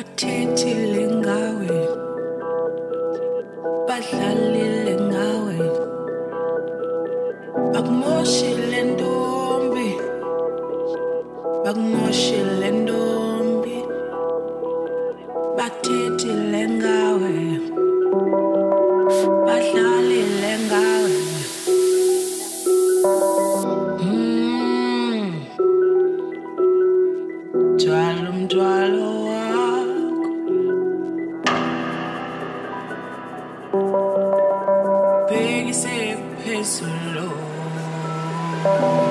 bathethile ngawe. Badlalile ngawe. Bakumoshile ntombi. Bakumoshile Senhor.